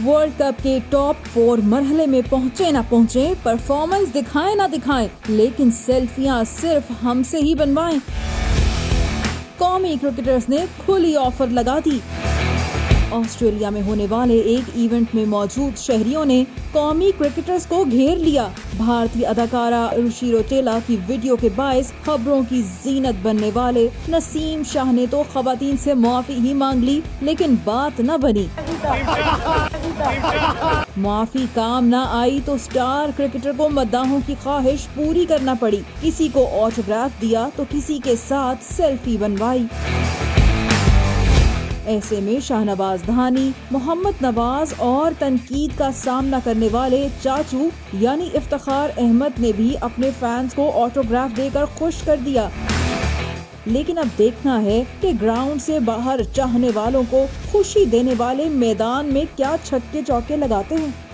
World cup के top four मरहले में पहुँचे ना पहुँचे परफॉर्मेंस दिखाए ना दिखाए, लेकिन सेल्फियाँ सिर्फ़ हमसे ही बनवाएँ। कौमी क्रिकेटर्स ने खुली ऑफ़र लगा दी। ऑस्ट्रेलिया में होने वाले एक इवेंट में मौजूद शहरियों ने कौमी क्रिकेटर्स को घेर लिया। भारतीय अदाकारा ऋषि रोटेला की वीडियो के बायस खबरों की जीनत बनने वाले नसीम शाह ने तो खातन से मुआफी ही मांग ली, लेकिन बात न बनी। मुआफी काम न आई तो स्टार क्रिकेटर को मद्दाहों की ख्वाहिश पूरी करना पड़ी। किसी को ऑटोग्राफ दिया तो किसी के साथ सेल्फी बनवाई। ऐसे में शाहनवाज, धानी, मोहम्मद नवाज़ और तनकीद का सामना करने वाले चाचू, यानी इफ्तार अहमद ने भी अपने फैंस को ऑटोग्राफ देकर खुश कर दिया। लेकिन अब देखना है कि ग्राउंड से बाहर चाहने वालों को खुशी देने वाले मैदान में क्या छक्के चौके लगाते हैं।